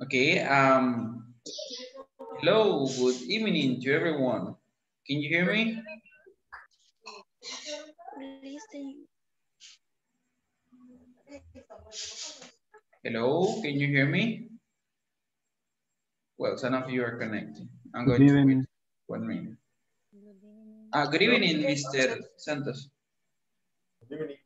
Okay. Um, hello, good evening to everyone. Can you hear me? Hello, can you hear me? Well, some of you are connecting. I'm going to wait one minute. Uh, good evening, Mr. Santos. Good evening.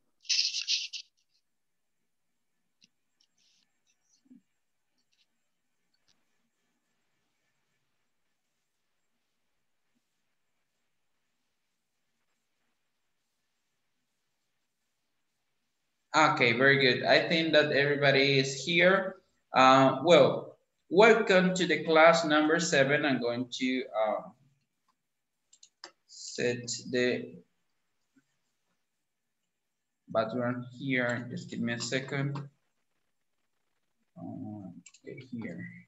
Okay, very good. I think that everybody is here. Uh, well, welcome to the class number seven. I'm going to um, set the background here. Just give me a second. Uh, here.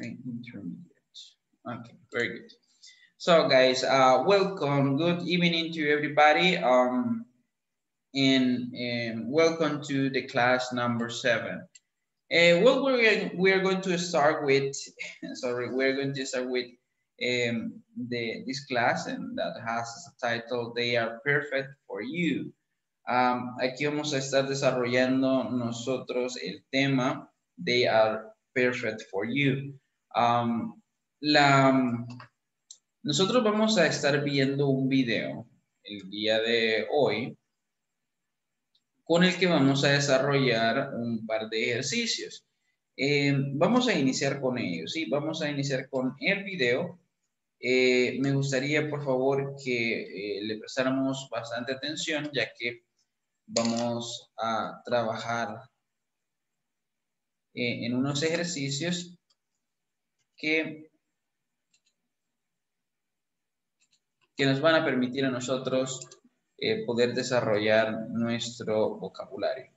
Intermediate. Okay, very good. So guys, uh, welcome. Good evening to everybody. Um, and, and welcome to the class number seven. Uh, well, we're, we're going to start with, sorry, we're going to start with um, the, this class and that has a title, They Are Perfect for You. Um, aquí vamos a estar desarrollando nosotros el tema, They Are Perfect for You. Nosotros vamos a estar viendo un video el día de hoy con el que vamos a desarrollar un par de ejercicios. Eh, vamos a iniciar con ellos, ¿sí? Vamos a iniciar con el video. Eh, me gustaría, por favor, que eh, le prestáramos bastante atención, ya que vamos a trabajar en unos ejercicios que, que nos van a permitir a nosotros eh, poder desarrollar nuestro vocabulario.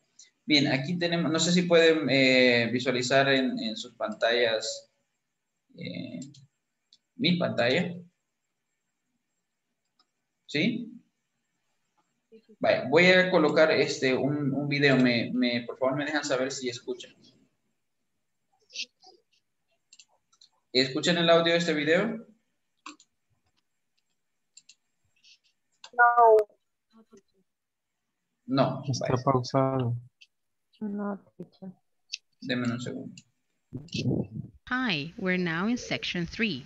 Bien, aquí tenemos, no sé si pueden eh, visualizar en, sus pantallas eh, mi pantalla. ¿Sí? voy a colocar este, un, video. Me, por favor, me dejan saber si escuchan. ¿Escuchan el audio de este video? No. No. Está pausado. No, Deme un segundo. Hi, we're now in section 3.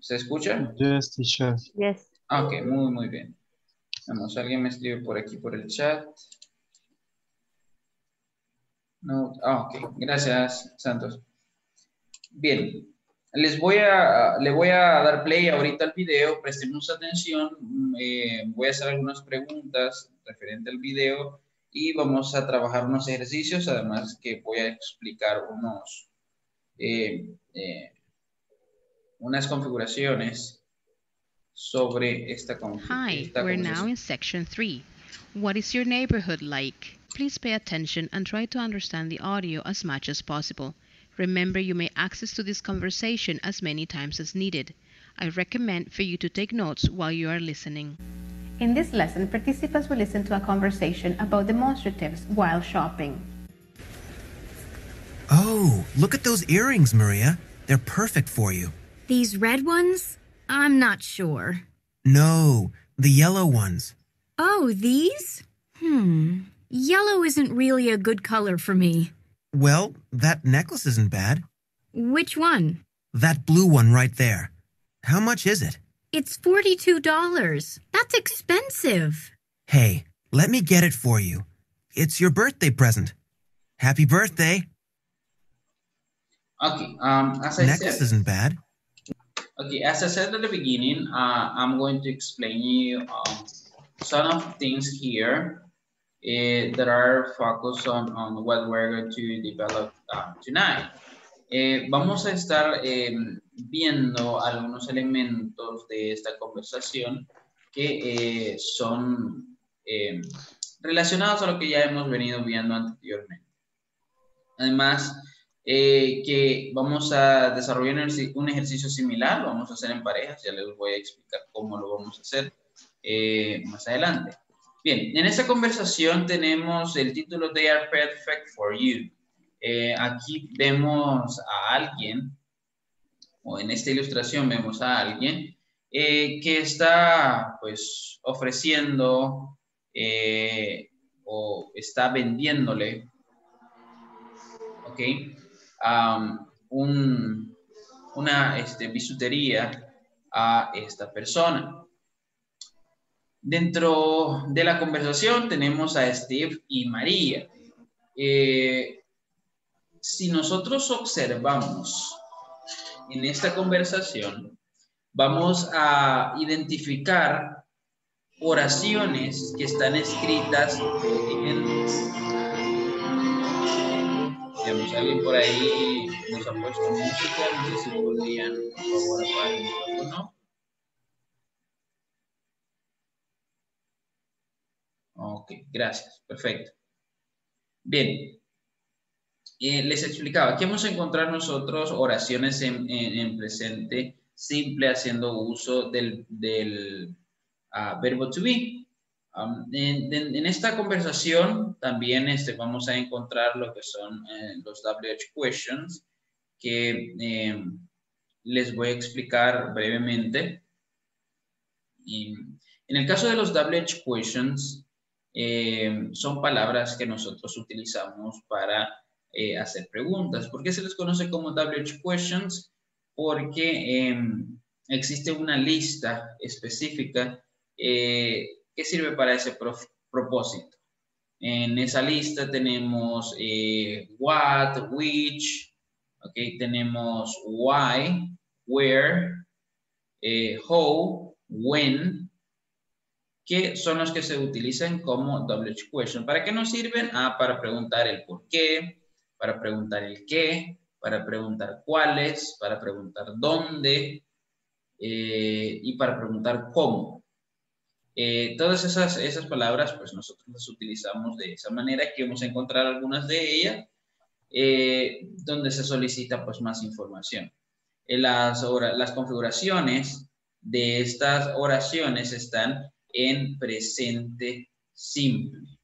¿Se escucha? Yes, teacher. Yes. Ah, ok, muy, muy bien. Vamos, alguien me escribe por aquí por el chat. No, ah, ok, gracias, Santos. Bien, les voy a, le voy a dar play ahorita al video, prestemos atención, mm, eh, voy a hacer algunas preguntas referente al video y vamos a trabajar unos ejercicios, además que voy a explicar unos, eh, eh, unas configuraciones sobre esta Hi, we're now in section 3. What is your neighborhood like? Please pay attention and try to understand the audio as much as possible. Remember, you may access to this conversation as many times as needed. I recommend for you to take notes while you are listening. In this lesson, participants will listen to a conversation about demonstratives while shopping. Oh, look at those earrings, Maria. They're perfect for you. These red ones? I'm not sure. No, the yellow ones. Oh, these? Hmm. Yellow isn't really a good color for me. Well, that necklace isn't bad. Which one? That blue one right there. How much is it? It's $42. That's expensive. Hey, let me get it for you. It's your birthday present. Happy birthday. Okay, um, as I necklace said, isn't bad. Okay, as I said at the beginning, uh, I'm going to explain you um, some of things here uh, that are focused on, on what we're going to develop uh, tonight. Eh, vamos a estar eh, viendo algunos elementos de esta conversación que eh, son eh, relacionados a lo que ya hemos venido viendo anteriormente. Además, eh, que vamos a desarrollar un ejercicio similar, lo vamos a hacer en parejas, ya les voy a explicar cómo lo vamos a hacer eh, más adelante. Bien, en esta conversación tenemos el título They are perfect for you. Eh, aquí vemos a alguien, o en esta ilustración vemos a alguien que está pues ofreciendo o está vendiéndole, ¿ok? un, una este, bisutería a esta persona. Dentro de la conversación tenemos a Steve y María. Eh, si nosotros observamos en esta conversación, vamos a identificar oraciones que están escritas en Tenemos alguien por ahí nos ha puesto música, no sé si podrían, por favor, apagar el micrófono. Ok, gracias, perfecto. Bien, eh, les explicaba, aquí vamos a encontrar nosotros oraciones en, en, presente simple haciendo uso del, uh, verbo to be en, esta conversación también este, vamos a encontrar lo que son eh, los WH questions que em, les voy a explicar brevemente. Y en el caso de los WH questions, em, son palabras que nosotros utilizamos para eh, hacer preguntas. ¿Por qué se les conoce como WH questions? Porque em, existe una lista específica eh, ¿Qué sirve para ese propósito? En esa lista tenemos eh, what, which, okay, tenemos why, where, eh, how, when, que son los que se utilizan como double question. ¿Para qué nos sirven? Ah, para preguntar el por qué, para preguntar el qué, para preguntar cuáles, para preguntar dónde eh, y para preguntar cómo. Eh, todas esas, esas palabras, pues nosotros las utilizamos de esa manera. Aquí vamos a encontrar algunas de ellas eh, donde se solicita pues más información. En las, las configuraciones de estas oraciones están en presente simple,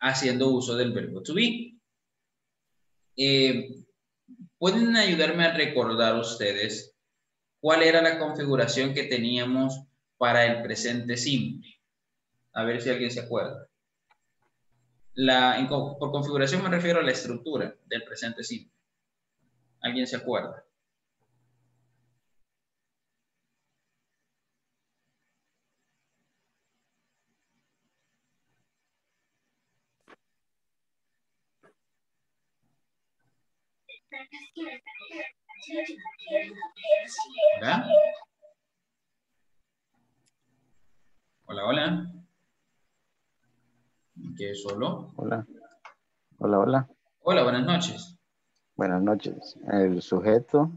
haciendo uso del verbo to be. Eh, ¿Pueden ayudarme a recordar ustedes cuál era la configuración que teníamos para el presente simple. A ver si alguien se acuerda. La, por configuración me refiero a la estructura del presente simple. ¿Alguien se acuerda? ¿Verdad? Hola, hola. ¿Qué solo? Hola. Hola, hola. Hola, buenas noches. Buenas noches. El sujeto,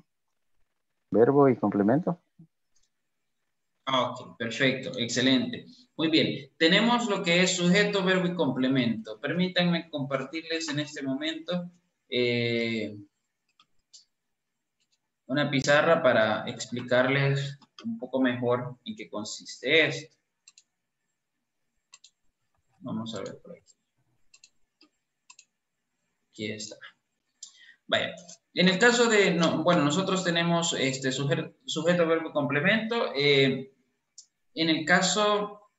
verbo y complemento. Ah, ok, perfecto, excelente. Muy bien, tenemos lo que es sujeto, verbo y complemento. Permítanme compartirles en este momento eh, una pizarra para explicarles un poco mejor en qué consiste esto. Vamos a ver por aquí. Aquí está. Vaya. En el caso de, no, bueno, nosotros tenemos este sujeto, sujeto verbo, complemento. Eh, en el caso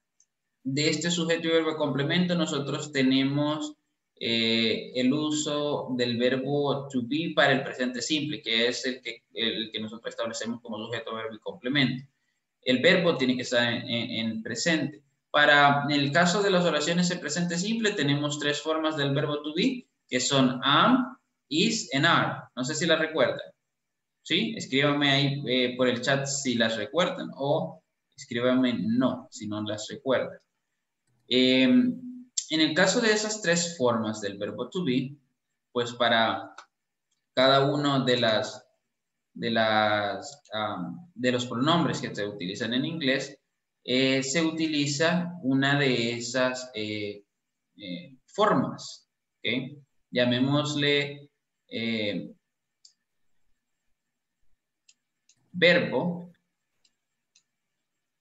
de este sujeto y verbo complemento, nosotros tenemos eh, el uso del verbo to be para el presente simple, que es el que, el nosotros establecemos como sujeto, verbo y complemento. El verbo tiene que estar en presente. Para el caso de las oraciones en presente simple, tenemos tres formas del verbo to be, que son am, is, and are. No sé si las recuerdan. ¿Sí? Escríbanme ahí eh, por el chat si las recuerdan o escríbanme no, si no las recuerdan. Em, en el caso de esas tres formas del verbo to be, pues para cada uno de las de las de los pronombres que se utilizan en inglés eh, se utiliza una de esas eh, eh, formas llamémosle verbo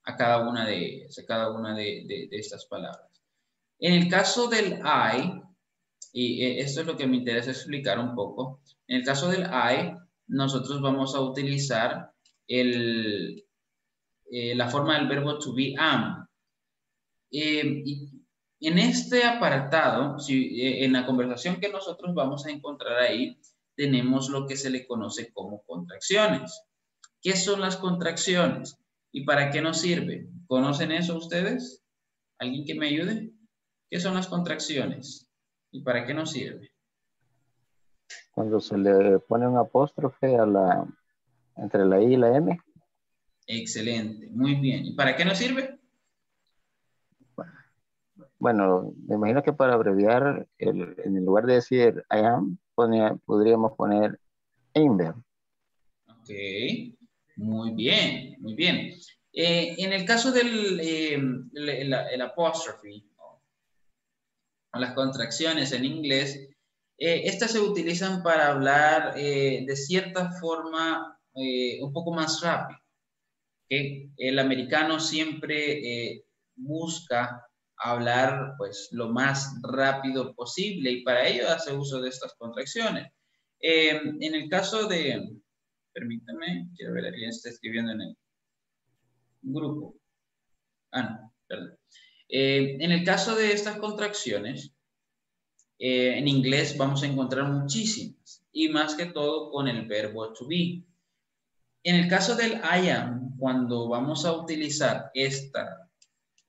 a cada una de a cada una de estas palabras en el caso del I, y eh, esto es lo que me interesa explicar un poco, en el caso del I, nosotros vamos a utilizar el, eh, la forma del verbo to be am. Eh, en este apartado, si, en la conversación que nosotros vamos a encontrar ahí, tenemos lo que se le conoce como contracciones. ¿Qué son las contracciones? ¿Y para qué nos sirve? ¿Conocen eso ustedes? ¿Alguien que me ayude? ¿Qué son las contracciones? ¿Y para qué nos sirve? Cuando se le pone un apóstrofe a la, entre la I y la M. Excelente, muy bien. ¿Y para qué nos sirve? Bueno, me imagino que para abreviar, en el lugar de decir I am, podríamos poner Amber. Ok, muy bien, muy bien. Eh, en el caso del eh, el, apóstrofe, las contracciones en inglés, eh, estas se utilizan para hablar eh, de cierta forma eh, un poco más rápido. El americano siempre busca hablar pues lo más rápido posible y para ello hace uso de estas contracciones. en el caso de, permítame, quiero ver a quién está escribiendo en el grupo. Ah, no, perdón. Eh, en el caso de estas contracciones, eh, en inglés vamos a encontrar muchísimas y más que todo con el verbo to be. En el caso del I am, cuando vamos a utilizar esta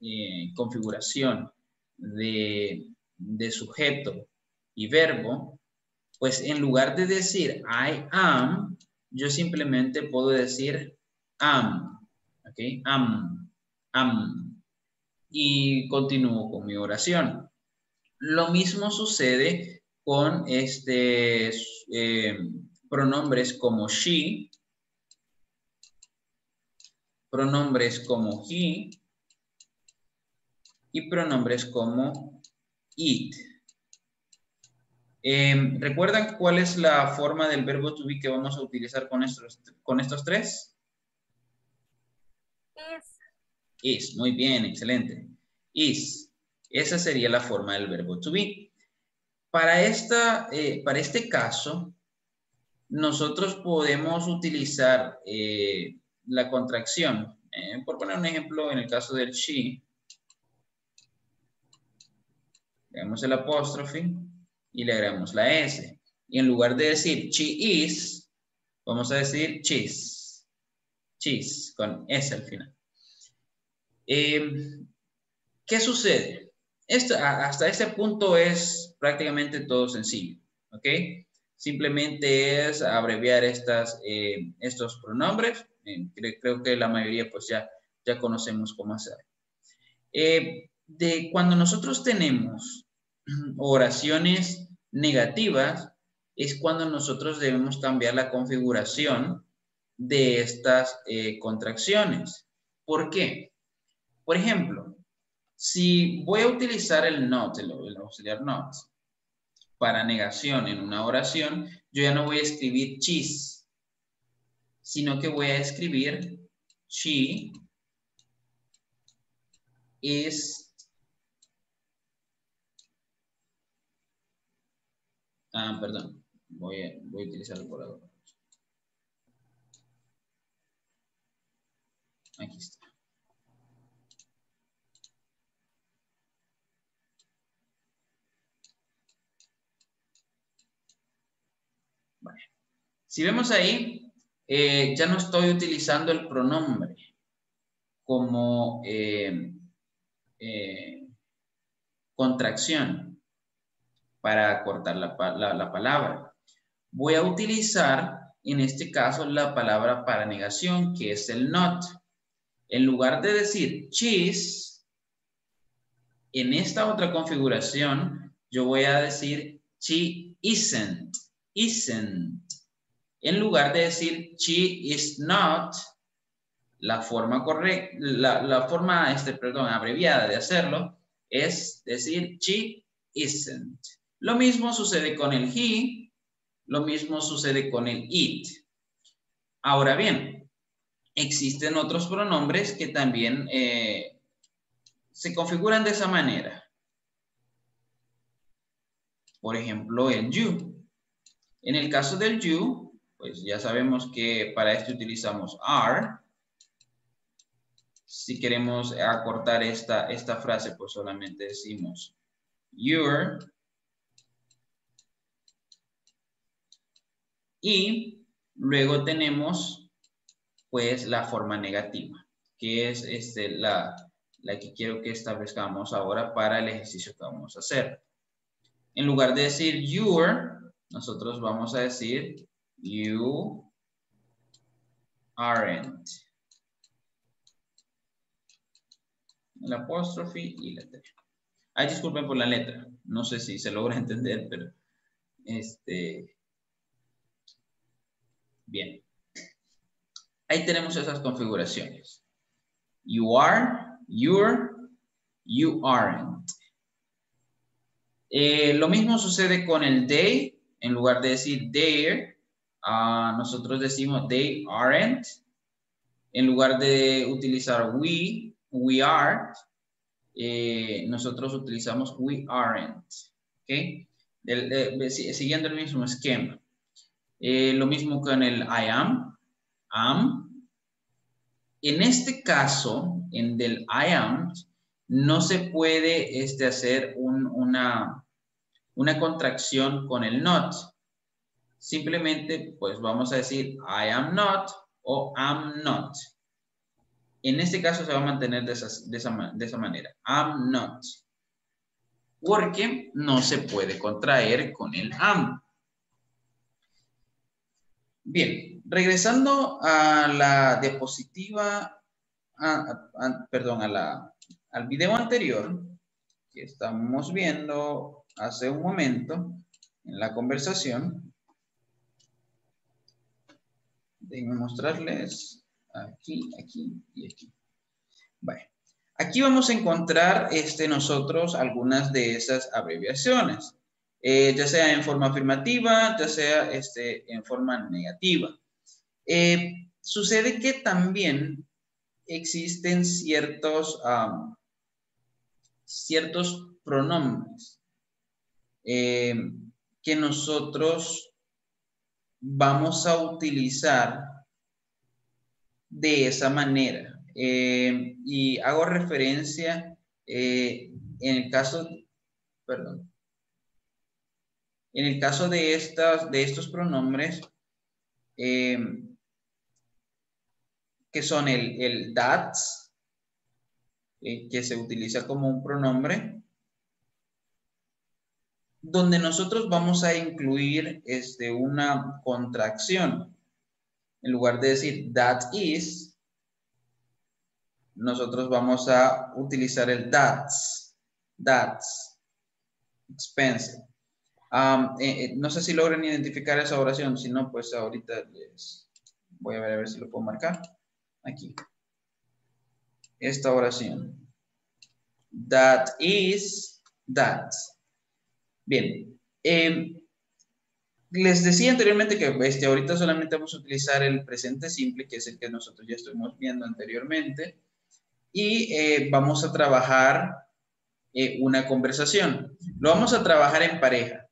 eh, configuración de, de sujeto y verbo, pues en lugar de decir I am, yo simplemente puedo decir am, ¿ok? Am, am y continúo con mi oración. Lo mismo sucede con este, eh, pronombres como she, pronombres como he y pronombres como it. Em, ¿Recuerdan cuál es la forma del verbo to be que vamos a utilizar con estos, con estos tres? Muy bien, excelente. Is, esa sería la forma del verbo to be. Para, esta, eh, para este caso, nosotros podemos utilizar eh, la contracción. Eh, por poner un ejemplo, en el caso del she, le damos el apóstrofe y le agregamos la S. Y en lugar de decir she is, vamos a decir cheese. Cheese, con S al final. Em, ¿Qué sucede? hasta ese punto es prácticamente todo sencillo, ¿ok? Simplemente es abreviar eh, estos pronombres. Eh, creo que la mayoría pues ya, ya conocemos cómo hacer. Eh, de cuando nosotros tenemos oraciones negativas, es cuando nosotros debemos cambiar la configuración de estas contracciones. ¿Por qué? Por ejemplo, si voy a utilizar el not, el, auxiliar not, para negación en una oración, yo ya no voy a escribir cheese, sino que voy a escribir she is Ah, perdón. Voy a, voy a utilizar el ahora. Aquí está. Si vemos ahí, eh, ya no estoy utilizando el pronombre como eh, eh, contracción para cortar la, palabra. Voy a utilizar, en este caso, la palabra para negación, que es el not. En lugar de decir cheese, En esta otra configuración, yo voy a decir she isn't, isn't. En lugar de decir she is not, la forma correcta, la, forma, este, perdón, abreviada de hacerlo es decir she isn't. Lo mismo sucede con el he, lo mismo sucede con el it. Ahora bien, existen otros pronombres que también eh, se configuran de esa manera. Por ejemplo, el you. En el caso del you, pues ya sabemos que para esto utilizamos are. Si queremos acortar esta, esta frase, pues solamente decimos your. Y luego tenemos pues la forma negativa, que es este, la, la que quiero que establezcamos ahora para el ejercicio que vamos a hacer. En lugar de decir your, nosotros vamos a decir you aren't. El apóstrofe y la T. Ay, disculpen por la letra. No sé si se logra entender, pero este. Bien. Ahí tenemos esas configuraciones. You are, you're, you aren't. Eh, lo mismo sucede con el they. En lugar de decir they're, uh, nosotros decimos they aren't. En lugar de utilizar we, we are, eh, nosotros utilizamos we aren't. ¿Ok? siguiendo el mismo esquema. Eh, lo mismo con el I am, am. En este caso, en del I am, no se puede este, hacer una, una contracción con el not. Simplemente, pues vamos a decir I am not o am not. En este caso se va a mantener de esa, de esa, de esa manera. am not. Porque no se puede contraer con el am. Bien, regresando a la diapositiva, perdón, al video anterior que estamos viendo hace un momento en la conversación. Déjenme mostrarles aquí, aquí y aquí. Bueno, aquí vamos a encontrar este, nosotros algunas de esas abreviaciones. Eh, ya sea en forma afirmativa, ya sea este, en forma negativa. Eh, sucede que también existen ciertos, ciertos pronombres eh, que nosotros vamos a utilizar de esa manera. y hago referencia en el caso, perdón, en el caso de, estas, de estos pronombres, eh, que son el, el that's, eh, que se utiliza como un pronombre, donde nosotros vamos a incluir este, una contracción. En lugar de decir that is, nosotros vamos a utilizar el that's, that's, expensive. Eh, eh, no sé si logran identificar esa oración, si no, pues ahorita les voy a ver a ver si lo puedo marcar. Aquí. Esta oración. That is that. Bien. Em, les decía anteriormente que este, ahorita solamente vamos a utilizar el presente simple, que es el que nosotros ya estuvimos viendo anteriormente, y eh, vamos a trabajar una conversación. Lo vamos a trabajar en pareja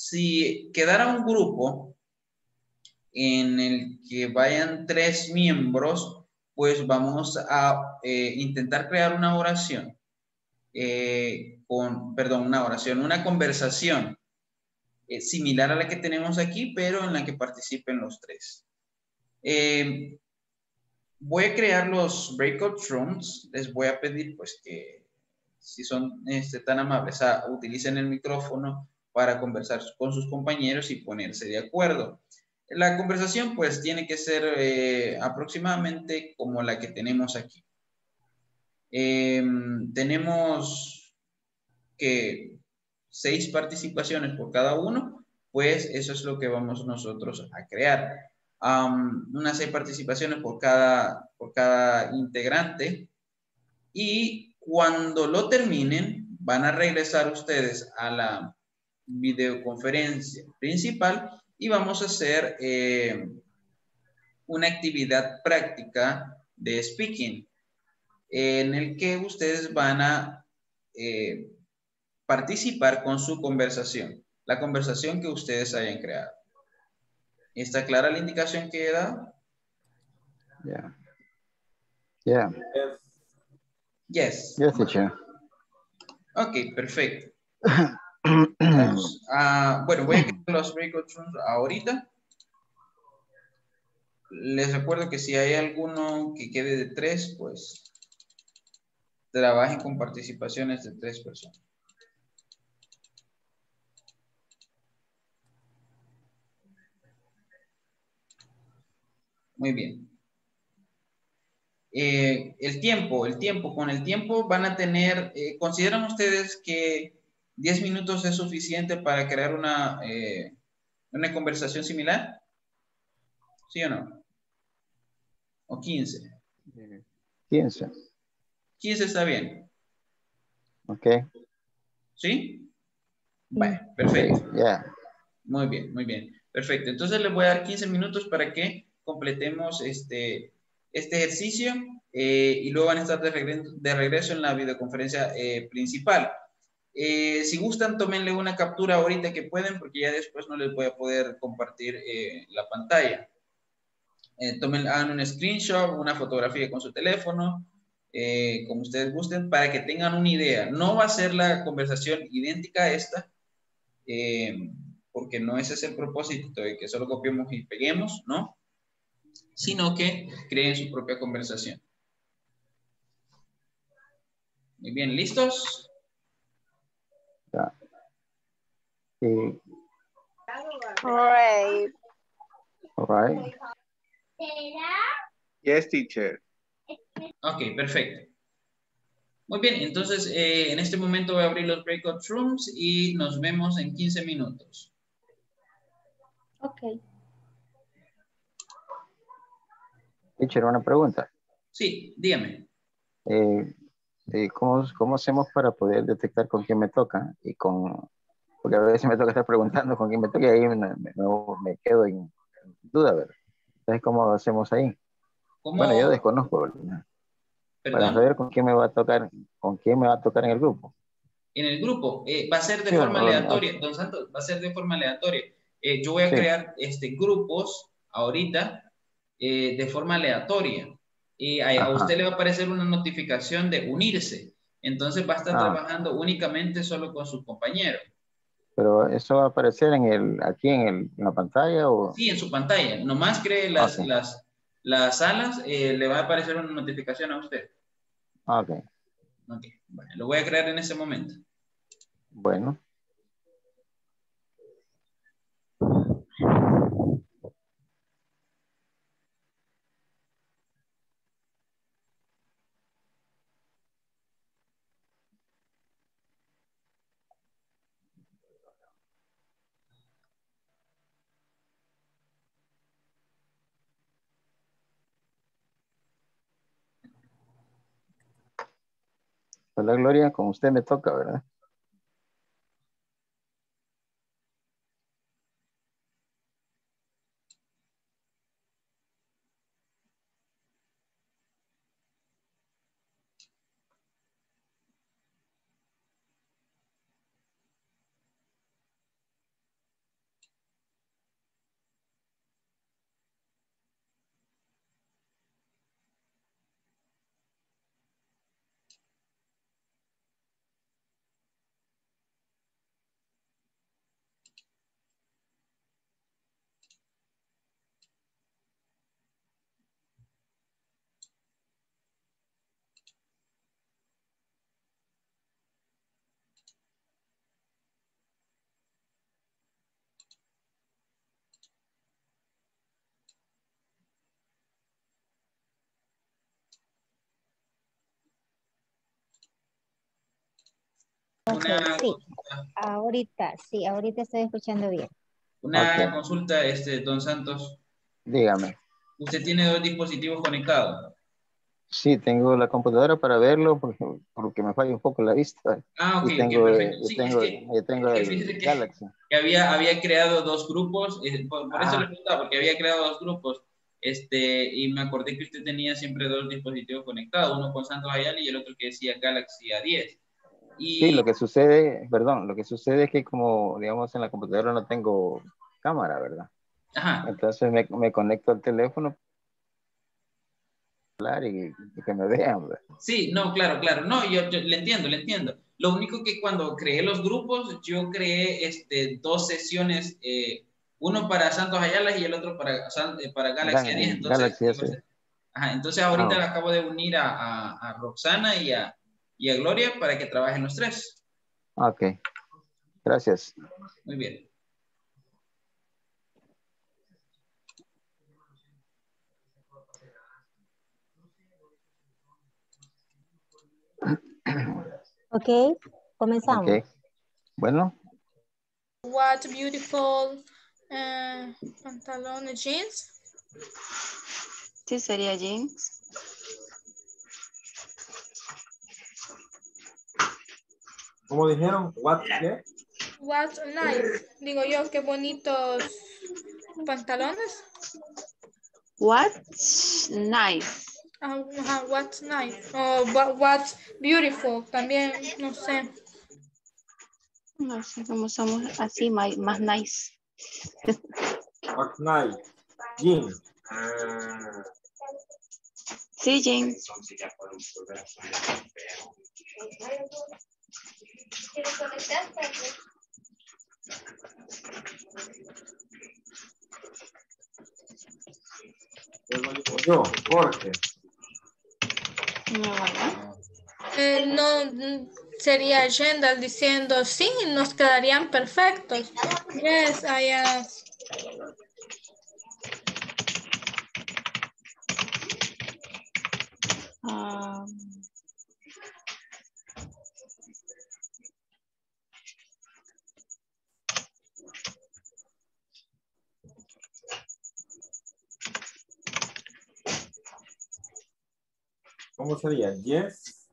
si quedara un grupo en el que vayan tres miembros, pues vamos a eh, intentar crear una oración, eh, perdón, una oración, una conversación eh, similar a la que tenemos aquí, pero en la que participen los tres. voy a crear los breakout rooms. Les voy a pedir, pues, que si son este, tan amables, utilicen el micrófono para conversar con sus compañeros y ponerse de acuerdo. La conversación pues tiene que ser eh, aproximadamente como la que tenemos aquí. Em, tenemos que seis participaciones por cada uno, pues eso es lo que vamos nosotros a crear. unas seis participaciones por cada, por cada integrante y cuando lo terminen van a regresar ustedes a la videoconferencia principal y vamos a hacer eh, una actividad práctica de speaking en el que ustedes van a eh, participar con su conversación, la conversación que ustedes hayan creado. ¿Está clara la indicación que he dado? Yeah. Yeah. Yes. Yes, teacher. Ok, perfecto. Bueno, voy a crear los breakout rooms ahorita. Les recuerdo que si hay alguno que quede de tres, pues trabajen con participaciones de tres personas. Muy bien. Eh, el tiempo, el tiempo, con el tiempo van a tener, eh, ¿consideran ustedes que 10 minutos es suficiente para crear una, eh, una conversación similar? ¿Sí o no? ¿O 15? 15. 15 está bien. Ok. ¿Sí? Bueno, perfecto. Ya. Muy bien, muy bien. Perfecto. Entonces les voy a dar 15 minutos para que completemos este, este ejercicio eh, y luego van a estar de regreso, de regreso en la videoconferencia eh, principal. Eh, si gustan, tómenle una captura ahorita que pueden, porque ya después no les voy a poder compartir la pantalla. tomen, hagan un screenshot, una fotografía con su teléfono, como ustedes gusten, para que tengan una idea. No va a ser la conversación idéntica a esta, porque no ese es el propósito de que solo copiemos y peguemos, ¿no? Sino que creen su propia conversación. Muy bien, ¿listos? Ya. Sí. Right. All right. Yes, teacher. Ok, perfecto. Muy bien, entonces eh, en este momento voy a abrir los breakout rooms y nos vemos en 15 minutos. Ok. Teacher, una pregunta. Sí, dígame. Eh, eh, ¿cómo, ¿Cómo hacemos para poder detectar con quién me toca? Y con, porque a veces me toca estar preguntando con quién me toca y ahí me, me, quedo en duda, ¿verdad? Entonces, ¿cómo hacemos ahí? Bueno, yo desconozco, ¿verdad? Para saber con quién me va a tocar, con quién me va a tocar en el grupo. En el grupo, eh, va a ser de forma aleatoria, don Santos, va a ser de forma aleatoria. yo voy a crear este, grupos ahorita eh, de forma aleatoria. Y a, usted le va a aparecer una notificación de unirse. Entonces va a estar ah. trabajando únicamente solo con sus compañeros. Pero eso va a aparecer en el, aquí en, el, en la pantalla o... Sí, en su pantalla. Nomás cree las, las, las salas, eh, le va a aparecer una notificación a usted. Ah, ok. Ok, bueno, lo voy a crear en ese momento. Bueno. La Gloria, con usted me toca, ¿verdad? Ok, Una sí. consulta, Ahorita, sí, ahorita estoy escuchando bien. una Ok. consulta, este, don Santos. Dígame. ¿Usted tiene dos dispositivos conectados? Sí, tengo la computadora para verlo porque, porque me falla un poco la vista. Ah, ok, y tengo, perfecto. y Sí, tengo, es que, y tengo es que el que- Galaxy. que había, había creado dos grupos, eh, por, por eso Ah. le preguntaba, porque había creado dos grupos, este, y me acordé que usted tenía siempre dos dispositivos conectados, uno con Santos Ayala y el otro que decía Galaxy A10. Y, Sí, lo que sucede, perdón, lo que sucede es que como, digamos, en la computadora no tengo cámara, ¿verdad? ajá, Entonces me, me conecto al teléfono y, y que me vean, ¿verdad? sí, no, claro, claro, no, yo, yo le entiendo, le entiendo. Lo único que cuando creé los grupos, yo creé este, dos sesiones, eh, uno para Santos Ayala y el otro para, eh, para Galaxy Gal- A10. Entonces, Galaxy S. Ajá, entonces ahorita Ah. acabo de unir a, a- a Roxana y a, y a Gloria para que trabajen los tres. Ok, gracias. Muy bien. Ok, comenzamos. Ok, bueno, What beautiful eh, pantalones jeans. Sí, sería jeans. ¿Cómo dijeron? What, qué? What nice. Digo yo, qué bonitos pantalones. What's nice? What's nice. O what, what's beautiful. También, no sé. No sé cómo somos así, más, más nice. What night? Jeans. Sí, jeans. Yo, No, ¿verdad? Eh, no mm, sería agenda diciendo sí, nos quedarían perfectos. Yes, I am. Ah, ¿Cómo sería? Yes.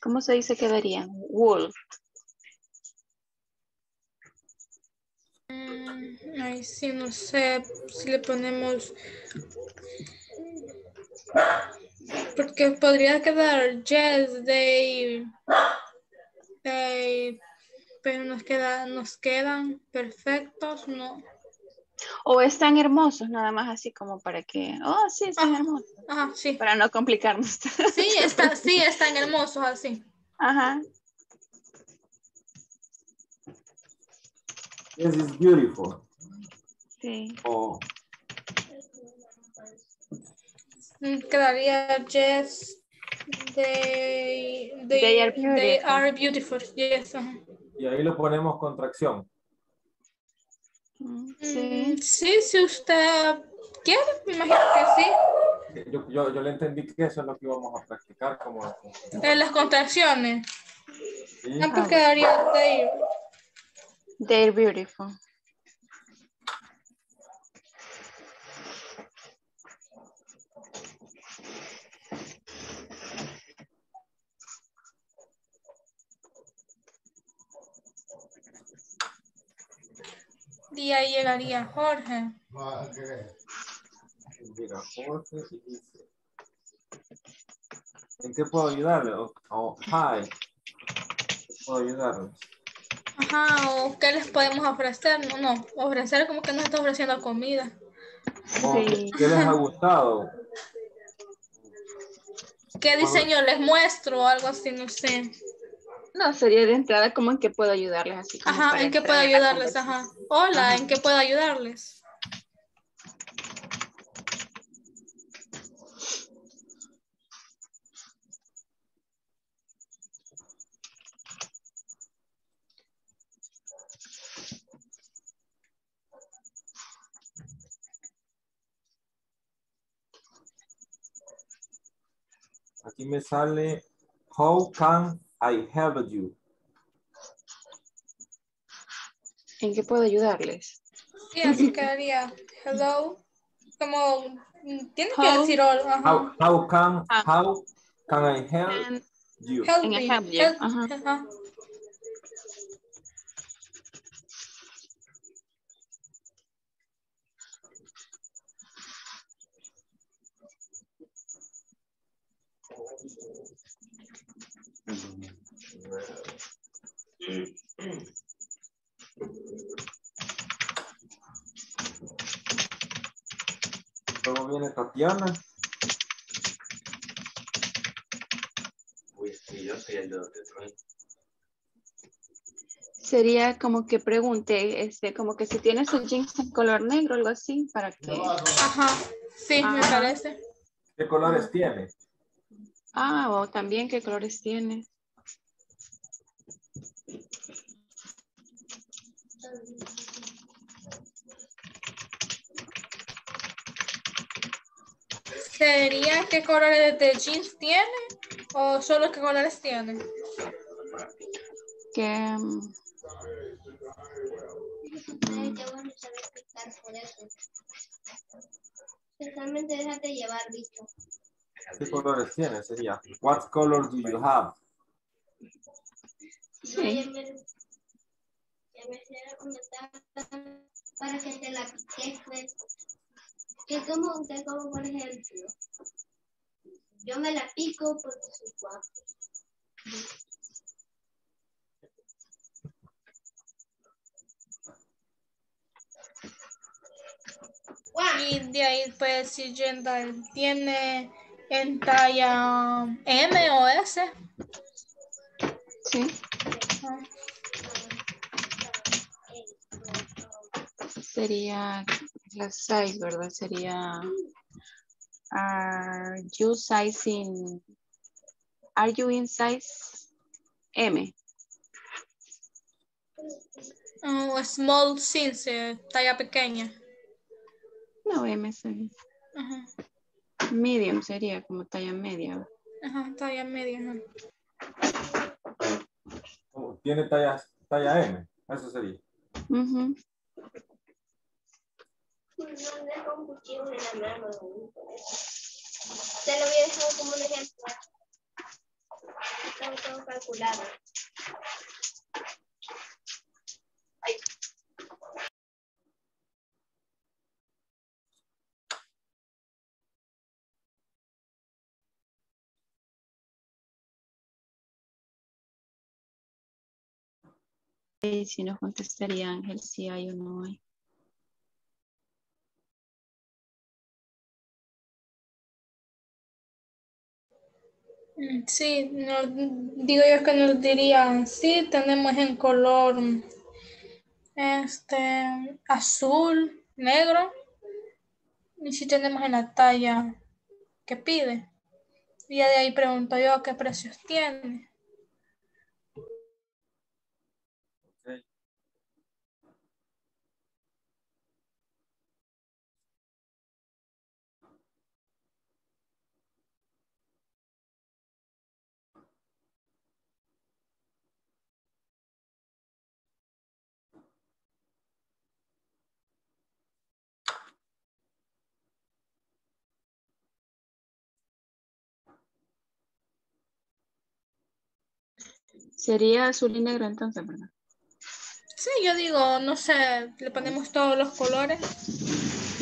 ¿Cómo se dice quedaría? Wool. Mm, Ay, sí, no sé si le ponemos. Porque podría quedar yes, they, they, pero nos queda, nos quedan perfectos, no. O están hermosos, nada más así como para que. Oh, sí, están hermosos. Ajá, sí. Para no complicarnos. Sí, está, sí, están hermosos así. Ajá. Yes is beautiful. Sí. O Mm, Quedaría yes, they, they, They are they beautiful. are beautiful. Yes, ajá. y ahí lo ponemos contracción. Mm, Mm, Sí. Sí, si usted quiere, me imagino que sí. Yo, yo, yo le entendí que eso es lo que íbamos a practicar como En las contracciones. ¿sí? Pues quedaría they. They're beautiful. Ahí llegaría Jorge. Mira, Jorge y dice, ¿En qué puedo ayudarle? O, o, hi. ¿Qué puedo ayudarle? Ajá, o qué les podemos ofrecer. No, no, ofrecer como que nos está ofreciendo comida. O, Sí. ¿Qué les ha gustado? ¿Qué diseño les muestro o algo así? No sé. No, sería de entrada como en qué puedo ayudarles así. como Ajá, para ¿en qué puedo ayudarles? Ajá. Hola, Ajá. ¿en qué puedo ayudarles? Aquí me sale How can I help you? ¿En qué puedo ayudarles? Sí, así quedaría. Hello. Como, tienes que How- decir hola. ajá. How, how can, Ah. how can I help you? Help me. help you, Help- Luego viene Tatiana. Uy, sí, yo soy el de Detroit. Sería como que pregunte, este, como que si tienes sus jeans en color negro, algo así, para que... Ajá. Sí, me parece. ¿Qué colores tiene? Ah, o también qué colores tiene. ¿Sería qué colores de jeans tiene? ¿O solo qué colores tiene? Que... qué bueno saber explicar por eso. Especialmente déjate llevar, bicho. ¿Qué colores tiene? Sería, what color do you have? Comentar para que te la piques, pues. Que como, que como por ejemplo, yo me la pico porque soy guapo. Y de ahí decir gender. ¿Tiene en talla M o S? Sí. Sería la size, ¿verdad? Sería... Are you sizing... Are you in size M? Oh, small since, eh, talla pequeña. No, M sería. Ajá, Medium sería como talla media. ajá, talla media. Oh, ¿Tiene talla, talla M? Eso sería. Ujú. No dejo un cuchillo en la mano. Te lo había dejado como un ejemplo. Tengo todo calculado. Y si nos contestaría Ángel si hay o no hay. Sí, no, digo yo que nos dirían, sí, tenemos en color este azul, negro, y si tenemos en la talla que pide. Y de ahí pregunto yo qué precios tiene. Sería azul y negro entonces, ¿verdad? Sí, yo digo, no sé, le ponemos todos los colores.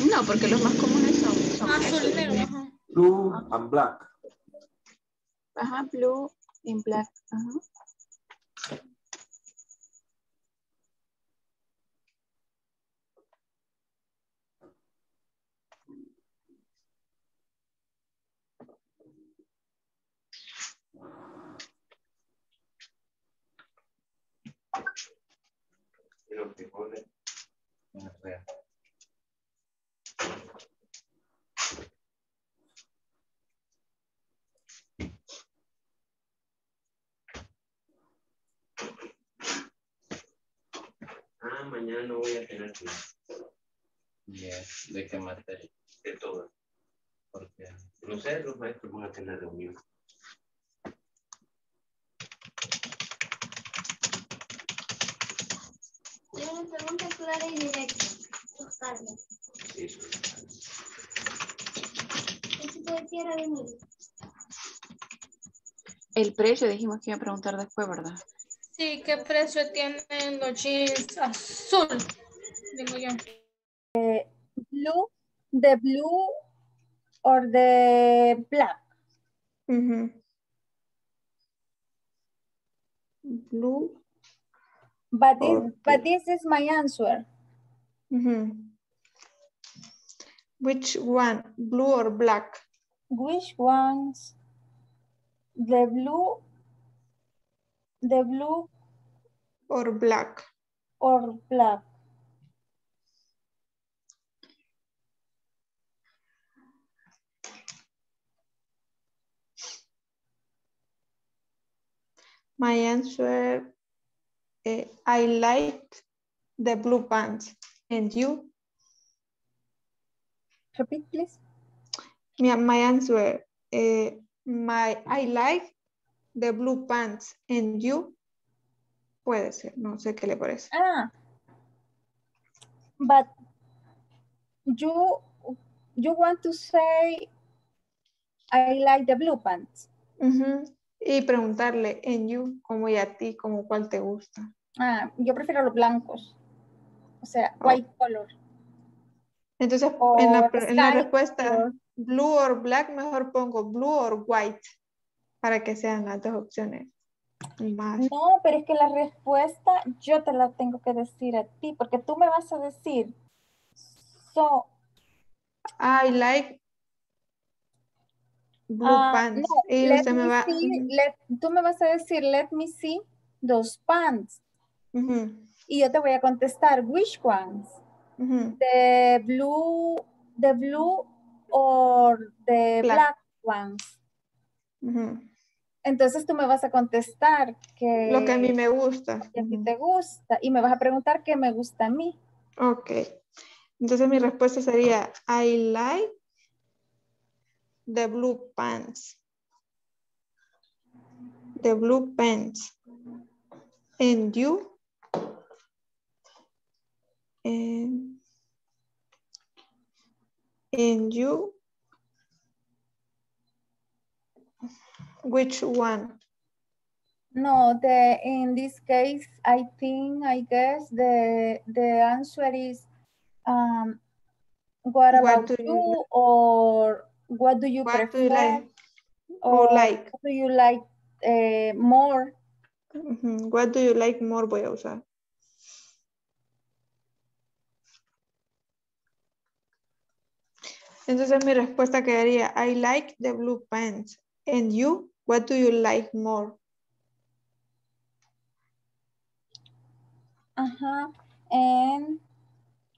No, porque los más comunes son, son Azul y negro, ajá. Blue and black. Ajá, blue and black. Ajá. mañana no voy a tener tiempo. Yeah. ¿De qué materia? De todas. ¿Por qué? No sé, los maestros van a tener reunión. Yo una pregunta clara y directa. Sus. Sí, ¿Qué venir? El precio dijimos que iba a preguntar después, ¿verdad? Sí, ¿qué precio tienen los jeans azul? Digo yo. Blue, the blue or the black. Blue. But this, but this is my answer. Which one, blue or black? Which ones? The blue, the blue Or black. or black? My answer, eh, I like the blue pants. And you? Repeat, please. My, my answer, eh, my, I like the blue pants. And you? Puede ser, no sé qué le parece. Ah, but you you want to say I like the blue pants. Ujú. Y preguntarle, en you, como y a ti, como cuál te gusta. Ah, yo prefiero los blancos. O sea, white color. Entonces, en la, en respuesta, blue or black, mejor pongo blue or white, para que sean las dos opciones. Más. No, pero es que la respuesta yo te la tengo que decir a ti, porque tú me vas a decir, so, I like blue ah, pants. no, y usted me va. see, let- tú me vas a decir, let me see those pants. Y yo te voy a contestar, which ones? The blue, the blue or the Black. black ones. Entonces tú me vas a contestar que, Lo que a mí me gusta. que a ti te gusta y me vas a preguntar qué me gusta a mí. Ok. Entonces mi respuesta sería, I like the blue pants. The blue pants. And you? And, and you? Which one? No, the in this case, I think, I guess the the answer is um, what What about do you, you- or what do you What do prefer you like? Or like? what do you like uh, more? Ujú. What do you like more voy a usar? Entonces mi respuesta quedaría, I like the blue pants. And you, what do you like more? Uh-huh. And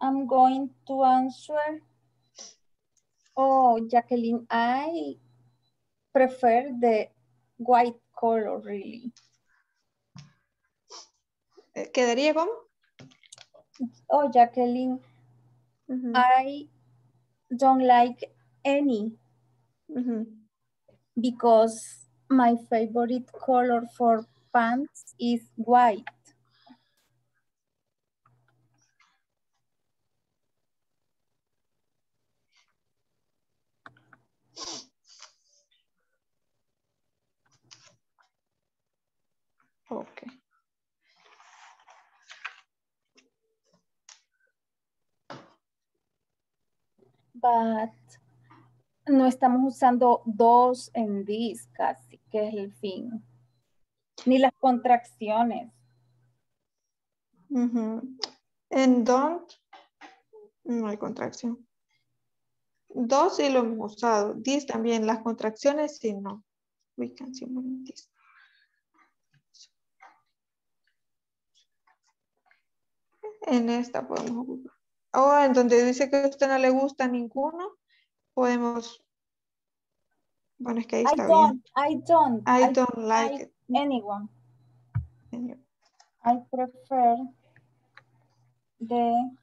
I'm going to answer. Oh, Jacqueline, I prefer the white color, really. Eh, ¿Quedaría como? Oh, Jacqueline, Ujú, I don't like any ujú. because my favorite color for pants is white. Ok. But no estamos usando dos en this casi, que es el fin. Ni las contracciones. And don't, no hay contracción. Dos sí lo hemos usado. This también, las contracciones sí no. We can see this. En esta podemos ocupar. O en donde dice que a usted no le gusta ninguno, podemos. Bueno, es que ahí I está don't, bien. I don't, I don't like I- it. anyone. I prefer the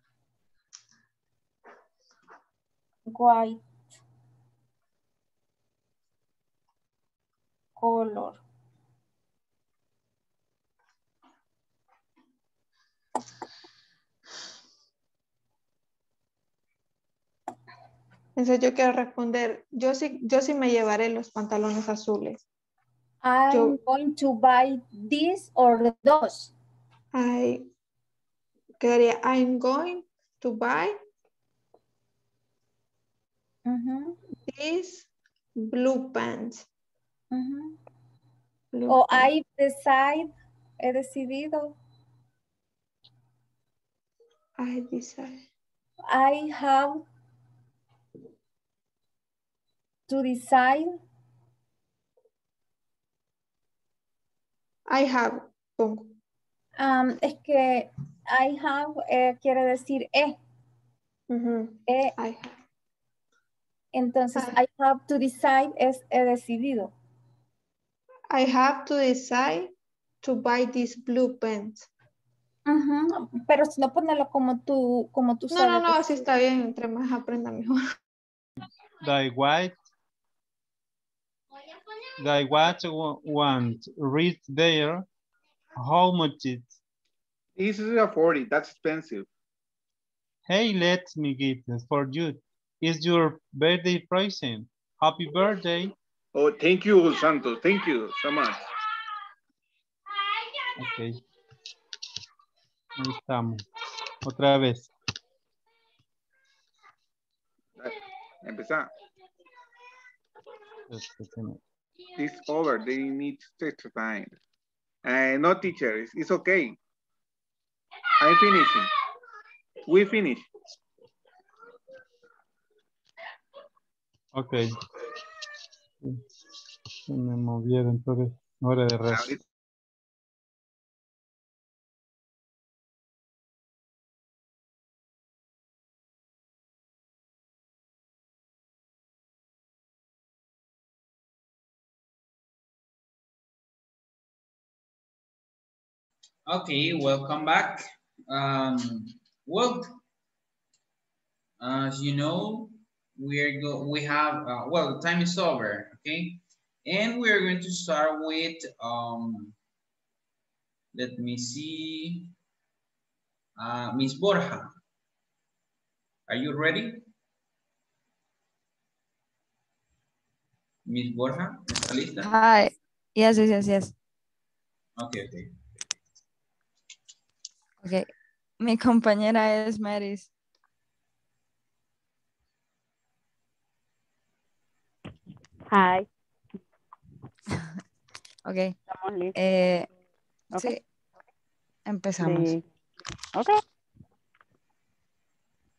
white color. Entonces yo quiero responder, yo sí, yo sí me llevaré los pantalones azules. I'm Yo- going to buy this or those. I quedaría I'm going to buy Ujú, these blue pants. ujú. Blue O pants. I decide, he decidido. I decide. I have to decide. I have. Pongo. Um, es que I have eh, quiere decir he. I have. Entonces. I have to decide es he decidido. I have to decide to buy these blue pants. Ujú, Pero si no ponerlo como tú, como tú No, sabes. no, no, así decir. está bien. Entre más aprenda mejor. The white, white wa- want read there. How much it? This is a 40, that's expensive. Hey, let me get this for you. It's your birthday present. Happy birthday. Oh, thank you, Santos. Thank you so much. Ok. Ahí estamos. Otra vez. Empezar. Este, se me- It's over. They need extra time. Uh, no, teacher. It's, it's okay. I'm finishing. We finish. Ok. Se me movieron, entonces, hora de resto. Okay, welcome back. Um, well, as you know, we are go we have uh, well, the time is over, okay, and we are going to start with um. Let me see. Uh, Miss Borja, are you ready? Miss Borja, ¿está lista? Hi. Yes, yes, yes, yes. Okay, okay. Okay. Mi compañera es Maris. Hi. Ok. Estamos listos. Eh, Ok. Sí. Empezamos. Sí. Okay.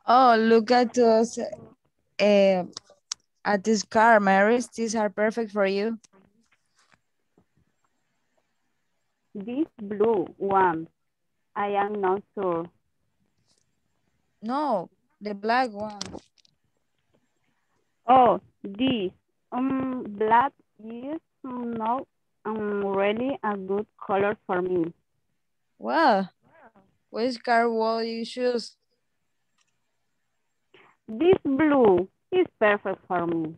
Oh, look at us. eh, at this car, Maris. These are perfect for you. This blue one. I am not sure. No, the black one. Oh, this um black is not um really a good color for me. Well, which car will you choose? This blue is perfect for me.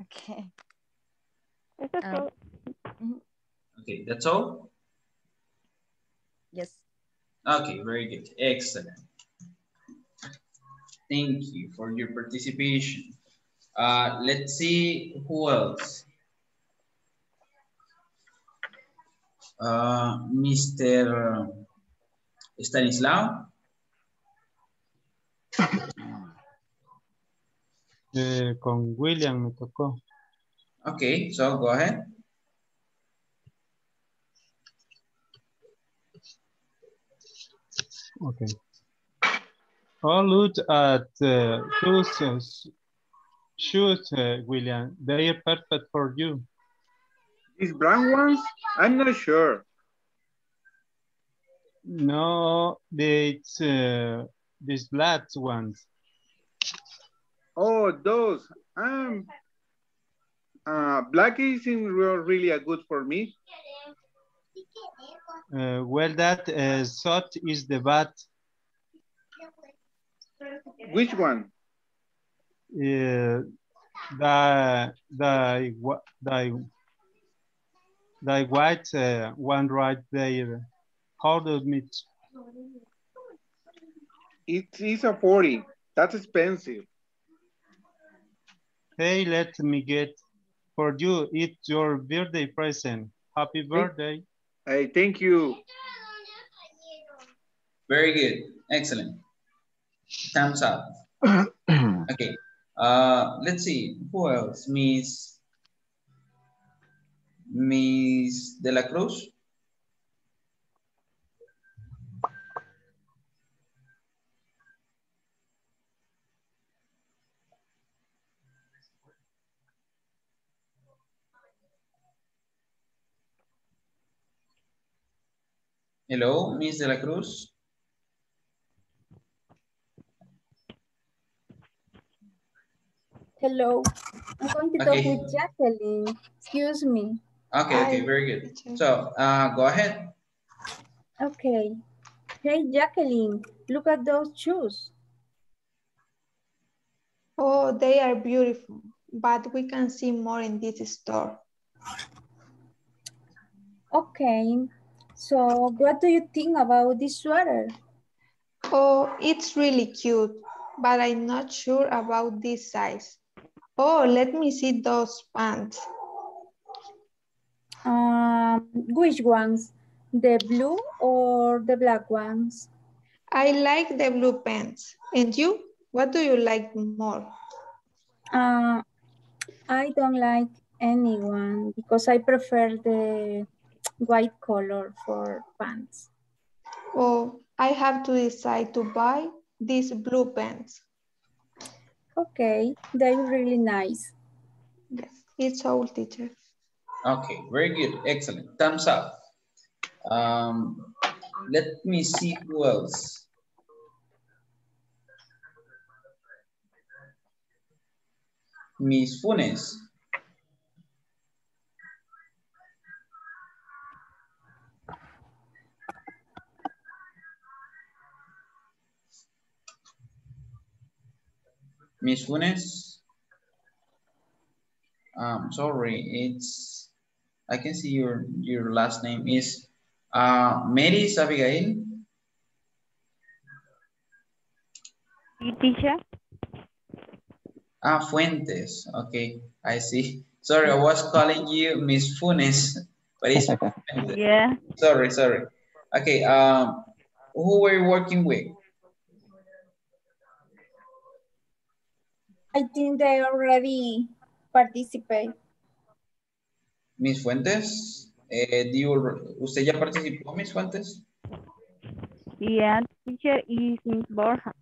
Okay. Is that Um, all? Okay, that's all? Okay, very good. Excellent. Thank you for your participation. Uh, let's see who else. Uh, Mr. Stanislav. Eh, con William me tocó. Okay, so go ahead. Okay. Oh, look at uh, those uh, shoes, uh, William. They are perfect for you. These brown ones? I'm not sure. No, it's uh, these black ones. Oh, those. Um, uh, black isn't real, really good for me. Uh, well, that uh, is the bad. Which one? Uh, the the the the white uh, one right there. Hold of me. It is a 40. That's expensive. Hey, let me get for you. It's your birthday present. Happy birthday. Hey, thank you. Very good. Excellent. Thumbs up. okay. Uh, let's see. Who else? Miss Miss De la Cruz. Hello, Miss De la Cruz. Hello. I'm going to talk with Jacqueline. Excuse me. Okay, okay, very good. So, uh, go ahead. Okay. Hey, Jacqueline, look at those shoes. Oh, they are beautiful, but we can see more in this store. Okay. So what do you think about this sweater? Oh, it's really cute, but I'm not sure about this size. Oh, let me see those pants. Um, which ones? The blue or the black ones? I like the blue pants. And you? What do you like more? Uh, I don't like anyone because I prefer the white color for pants. Oh, I have to decide to buy these blue pants. Okay, they're really nice. Yes, it's all teacher. Okay, very good. Excellent. Thumbs up. Um, let me see who else. Miss Funes. Miss Funes. Um, sorry, it's, I can see your, your last name is uh, Mary's Abigail. Teacher? Ah, Fuentes. Okay, I see. Sorry, I was calling you Miss Funes, but it's Yeah. Sorry, sorry. Okay, um, who were you working with? I think they already participate. Miss Fuentes. Eh, do you- ¿Usted ya participó, Miss Fuentes? Yeah, teacher is Miss Borja.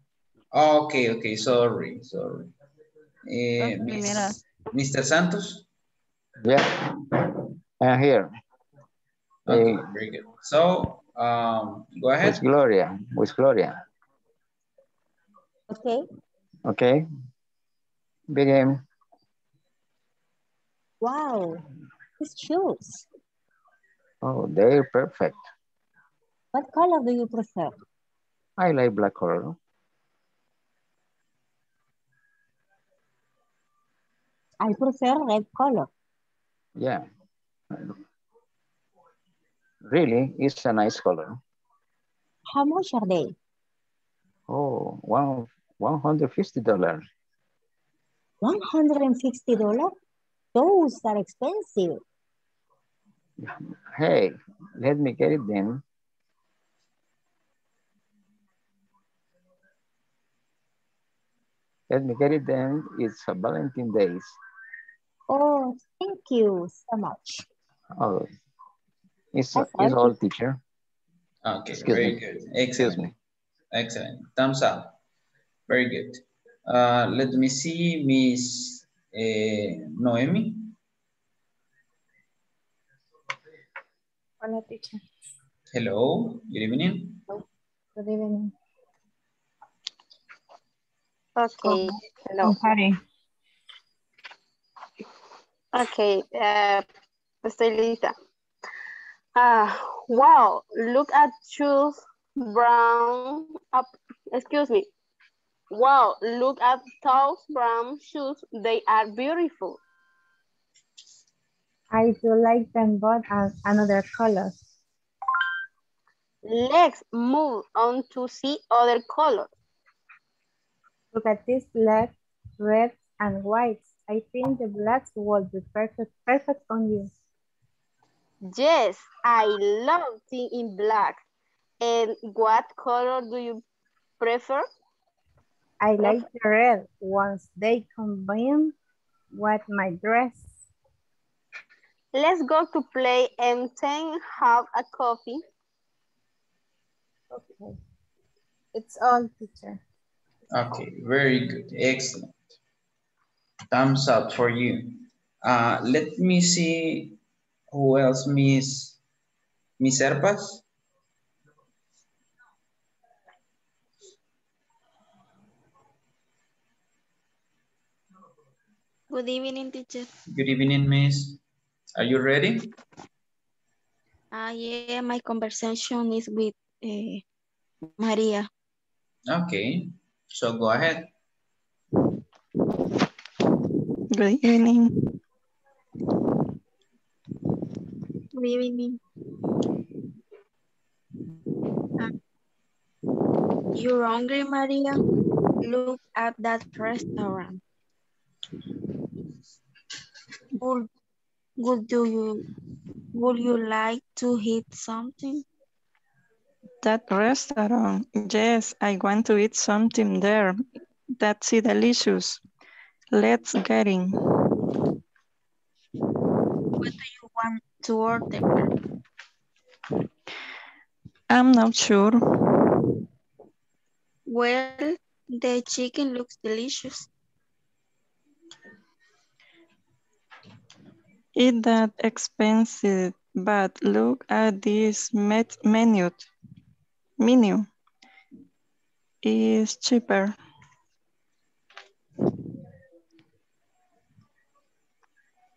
Okay, okay, sorry, sorry. Eh, Okay, Miss- mira. Mr. Santos? Yeah, I'm here. Okay, Eh, very good. So, um, go ahead. with Gloria, with Gloria. Okay. Okay. Begin. Wow. These shoes. Oh, they're perfect. What color do you prefer? I like black color. I prefer red color. Yeah. Really, it's a nice color. How much are they? Oh, one, $150. $160? Those are expensive. Hey, let me get it then. Let me get it then. It's a Valentine Days. Oh, thank you so much. Oh, it's, That's it's all teacher. Okay, Excuse very me. good. Excuse Excellent. me. Excellent. Thumbs up. Very good. Uh, let me see, Miss eh, Noemi. Hola, teacher. Hello, good evening. Good evening. Okay, hello. Patty. Okay, uh, estoy lista. Ah, wow, look at shoes brown up, excuse me. Wow, look at those brown shoes. They are beautiful. I do like them but another color. Let's move on to see other colors. Look at this black, red and white. I think the blacks would be perfect, perfect on you. Yes, I love tea in black. And what color do you prefer? I like the red once they combine with my dress. Let's go to play and then have a coffee. Okay. It's all, teacher. Okay, very good, excellent. Thumbs up for you. Uh, let me see who else, Miss, Miss Herpas? Good evening, teacher. Good evening, Miss. Are you ready? Uh, yeah, my conversation is with uh, Maria. Okay, so go ahead. Good evening. Good evening. Uh, you're hungry, Maria? Look at that restaurant. Would, would do you would you like to eat something? That restaurant. Yes, I want to eat something there. That's delicious. Let's get in. What do you want to order? I'm not sure. Well, the chicken looks delicious. It's that expensive, but look at this met menu. Menu is cheaper.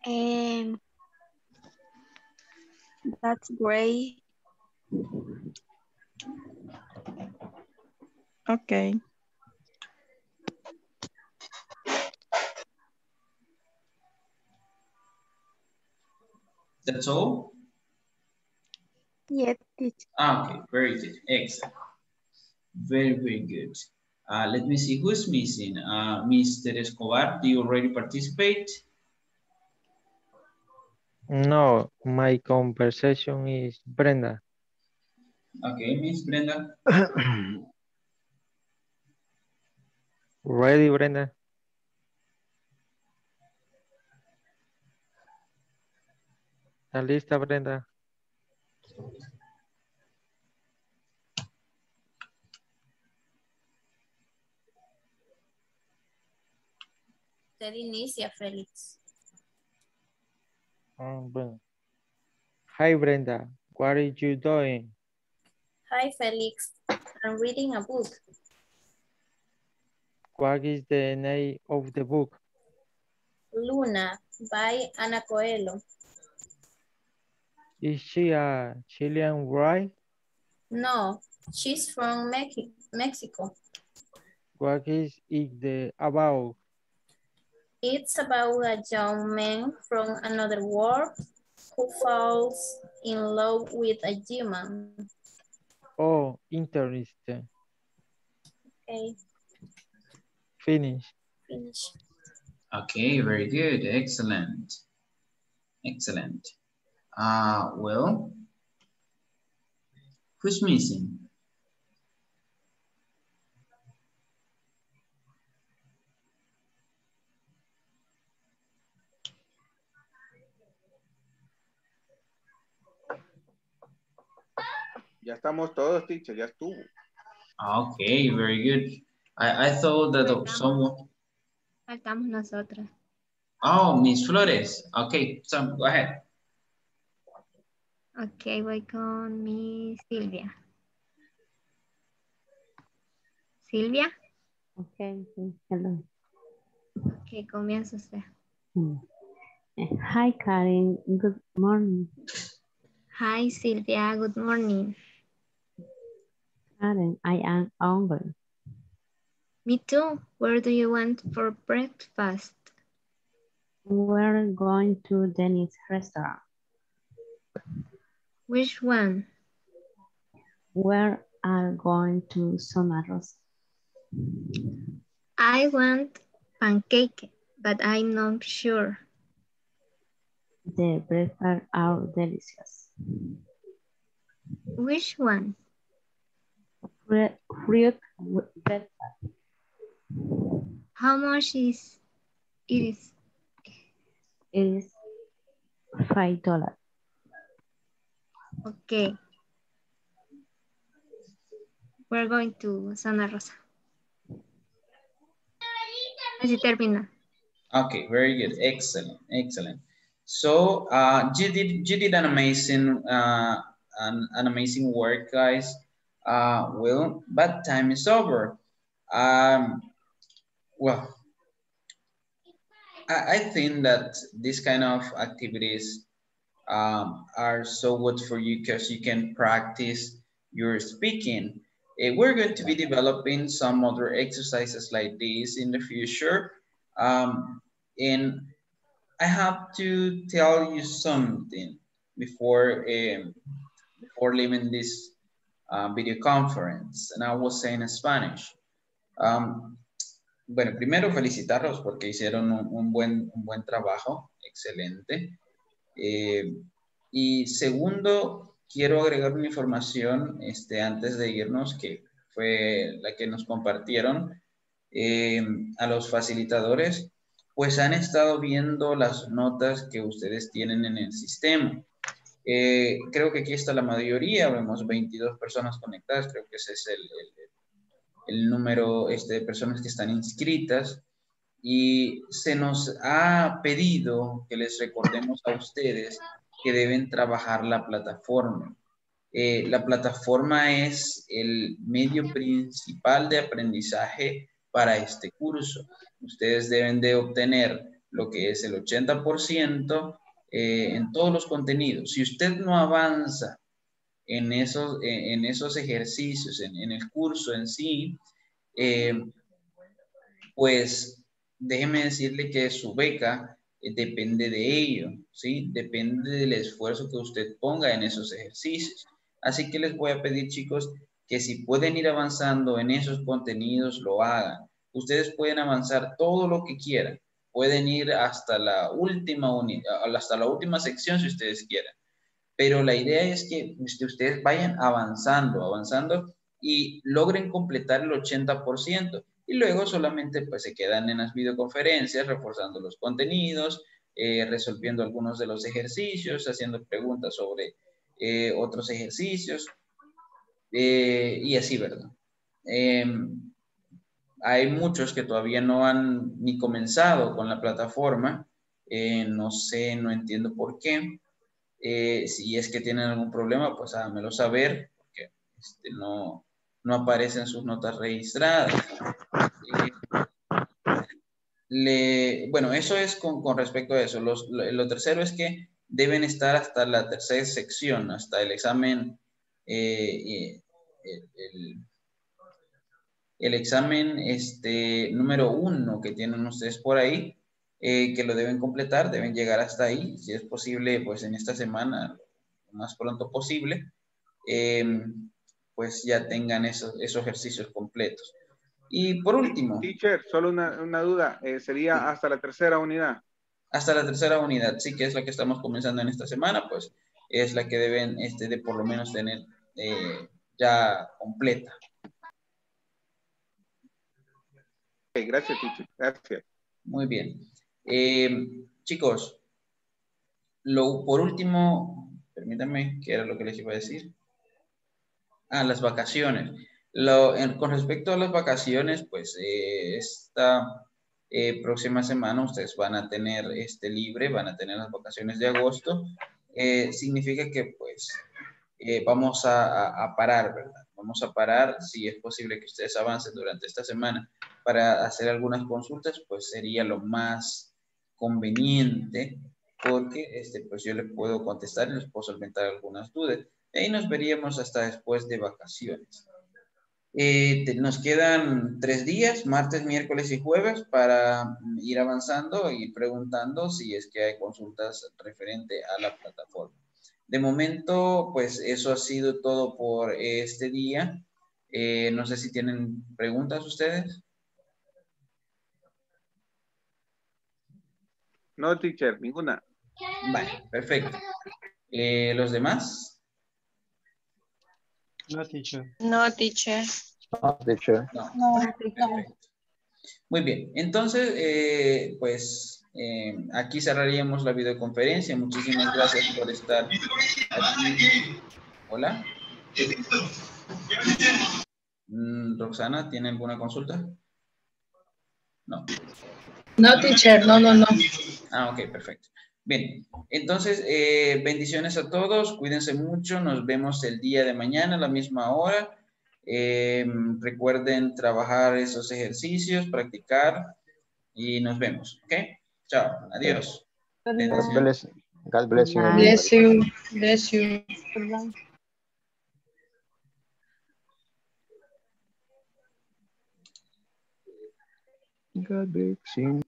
And that's great. Okay. That's all? Yes, teacher. Ah, okay, very good, excellent. Very, very good. Uh, let me see who's missing. Uh, Mr. Escobar, do you already participate? No, my conversation is Brenda. Okay, Miss Brenda. Ready, Brenda? ¿Está lista, Brenda? Usted inicia, Félix. Ah, bueno. Hi, Brenda. What are you doing? Hi, Felix. I'm reading a book. What is the name of the book? Luna by Ana Coelho. Is she a Chilean right? No, she's from Mex Mexico. What is it about? It's about a young man from another world who falls in love with a human. Oh, interesting. Okay, Finish. finish. Okay, very good, excellent. Excellent. Uh, well, who's missing? Ya estamos todos, teacher, ya estuvo. Okay, very good. I, I thought that someone, Faltamos nosotros. oh, Miss Flores. Okay, so go ahead. Ok, voy con mi Silvia. Silvia. Okay, hello. Ok, comienza usted. Mm. Eh, Hi, Karen. Good morning. Hi, Silvia. Good morning. Karen, I am hungry. Me too. Where do you want for breakfast? We're going to Denny's restaurant. Which one? Where are going to Santa Rosa. I want pancake. but I'm not sure. The breakfast are delicious. Which one? Fruit, breakfast. How much is it is? is five dollars. Okay. We're going to Santa Rosa. Así termina. Okay, very good. Excellent, excellent. So uh, you did you did an amazing uh, an, an amazing work, guys. Uh, well, but time is over. Um, well, I, I think that this kind of activities um, are so good for you because you can practice your speaking. Uh, we're going to be developing some other exercises like this in the future. Um, and I have to tell you something before, um, before leaving this uh, video conference. And I was saying in Spanish. Um, bueno, primero felicitarlos porque hicieron un, un, buen, un buen trabajo, excelente. Eh, y segundo, quiero agregar una información este, antes de irnos, que fue la que nos compartieron eh, a los facilitadores, pues han estado viendo las notas que ustedes tienen en el sistema. Eh, creo que aquí está la mayoría, vemos 22 personas conectadas, creo que ese es el, número este, de personas que están inscritas y se nos ha pedido que les recordemos a ustedes que deben trabajar la plataforma. Eh, la plataforma es el medio principal de aprendizaje para este curso. Ustedes deben de obtener lo que es el 80% eh, en todos los contenidos. Si usted no avanza en esos, en esos ejercicios, en, el curso en sí, eh, pues déjeme decirle que su beca eh, depende de ello, ¿sí? Depende del esfuerzo que usted ponga en esos ejercicios. Así que les voy a pedir, chicos, que si pueden ir avanzando en esos contenidos, lo hagan. Ustedes pueden avanzar todo lo que quieran. Pueden ir hasta la última, hasta la última sección si ustedes quieren pero la idea es que ustedes vayan avanzando, avanzando y logren completar el 80% y luego solamente pues se quedan en las videoconferencias reforzando los contenidos, eh, resolviendo algunos de los ejercicios, haciendo preguntas sobre eh, otros ejercicios eh, y así, ¿verdad? Em, hay muchos que todavía no han ni comenzado con la plataforma, no sé, no entiendo por qué, eh, si es que tienen algún problema, pues háganmelo saber, porque este, no, no aparecen sus notas registradas. le, bueno, eso es con, con respecto a eso. Lo, tercero es que deben estar hasta la tercera sección, hasta el examen, eh, el, el, examen este, número uno que tienen ustedes por ahí, eh, que lo deben completar, deben llegar hasta ahí, si es posible, pues en esta semana, lo más pronto posible, pues ya tengan esos, esos ejercicios completos. Y por último. Teacher, solo una, una duda, eh, sería hasta la tercera unidad. Hasta la tercera unidad, sí, que es la que estamos comenzando en esta semana, pues es la que deben este, de por lo menos tener eh, ya completa. gracias, teacher. Gracias. Muy bien. Eh, chicos, lo, por último, permítanme, ¿qué era lo que les iba a decir? Ah, las vacaciones. Lo, con respecto a las vacaciones, pues eh, esta eh, próxima semana ustedes van a tener este libre, van a tener las vacaciones de agosto. significa que pues vamos a, a, parar, ¿verdad? Vamos a parar, si es posible que ustedes avancen durante esta semana para hacer algunas consultas, pues sería lo más conveniente porque este, pues yo le puedo contestar y les puedo solventar algunas dudas. Y ahí nos veríamos hasta después de vacaciones. Eh, nos quedan tres días, martes, miércoles y jueves, para ir avanzando y preguntando si es que hay consultas referente a la plataforma. De momento, pues eso ha sido todo por este día. Eh, no sé si tienen preguntas ustedes. No, teacher, ninguna. Vale, perfecto. Eh, ¿Los demás? No, teacher. No, teacher. No, teacher. No, Muy bien, entonces, eh, pues eh, aquí cerraríamos la videoconferencia. Muchísimas gracias por estar aquí. Hola. Mm, Roxana, ¿tiene alguna consulta? No. No, teacher, no, no, no. Ah, ok, perfecto. Bien, entonces, eh, bendiciones a todos, cuídense mucho, nos vemos el día de mañana a la misma hora. Eh, recuerden trabajar esos ejercicios, practicar y nos vemos, ¿ok? Chao, adiós. God bless, God bless you. Bless you. Bless you. God bless you.